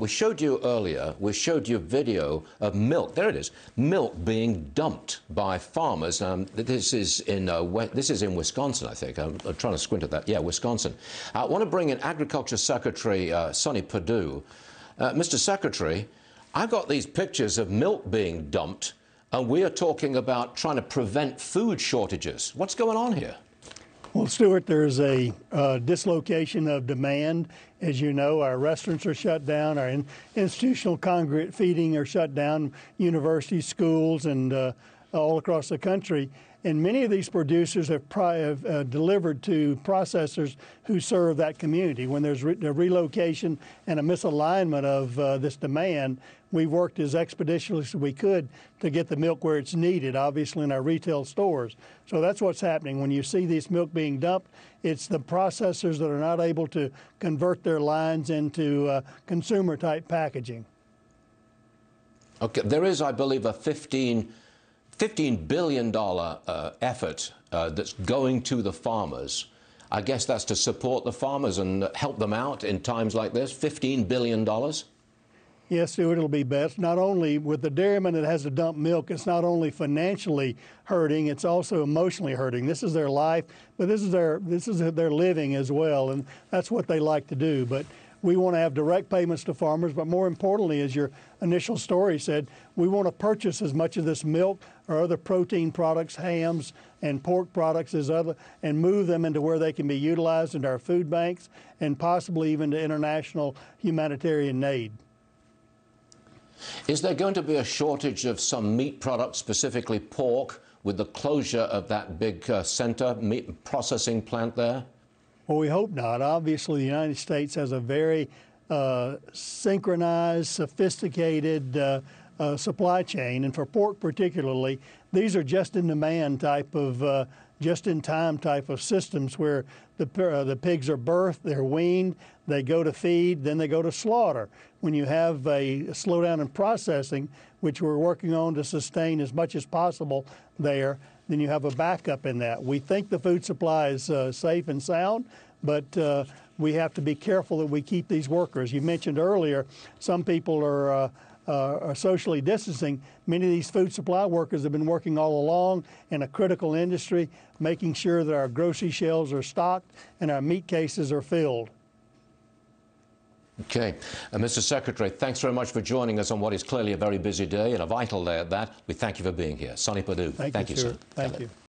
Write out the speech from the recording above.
we showed you earlier, we showed you video of milk. There it is, milk being dumped by farmers. Um, this is in uh, this is in Wisconsin, I think. I'm, I'm, trying to squint at that. Yeah, Wisconsin. I want to bring in Agriculture Secretary uh, Sonny Perdue. Uh, Mr. Secretary, I've got these pictures of milk being dumped, and we are talking about trying to prevent food shortages. What's going on here? Well, Stuart, there's a uh, dislocation of demand. As you know, our restaurants are shut down, our in institutional congregate feeding are shut down, universities, schools, and uh, all across the country. And many of these producers have, have uh, delivered to processors who serve that community. When there's re a relocation and a misalignment of uh, this demand, we've worked as expeditiously as we could to get the milk where it's needed, obviously in our retail stores. So that's what's happening. When you see this milk being dumped, it's the processors that are not able to convert their lines into uh, consumer type packaging. Okay, there is, I believe, a 15 $15 billion uh, effort uh, that's going to the farmers. I guess that's to support the farmers and help them out in times like this. $15 billion? Yes, Stuart, it'll be best. Not only with the dairyman that has to dump milk, it's not only financially hurting, it's also emotionally hurting. This is their life, but this is their this is their living as well, and that's what they like to do. But we want to have direct payments to farmers, but more importantly, as your initial story said, we want to purchase as much of this milk or other protein products, hams and pork products as other, and move them into where they can be utilized into our food banks and possibly even to international humanitarian aid. Is there going to be a shortage of some meat products, specifically pork, with the closure of that big uh, center meat processing plant there? Well, we hope not. Obviously, the United States has a very uh, synchronized, sophisticated uh, uh, supply chain, and for pork particularly, these are just-in-demand type of, uh, just-in-time type of systems where the uh, the pigs are birthed, they're weaned, they go to feed, then they go to slaughter. When you have a slowdown in processing, which we're working on to sustain as much as possible there, then you have a backup in that. We think the food supply is uh, safe and sound, but uh, we have to be careful that we keep these workers. You mentioned earlier, some people are, uh, are socially distancing. Many of these food supply workers have been working all along in a critical industry, making sure that our grocery shelves are stocked and our meat cases are filled. Okay. Uh, Mr. Secretary, thanks very much for joining us on what is clearly a very busy day and a vital day at that. We thank you for being here. Sonny Perdue, thank, thank you, you, sir. Thank you.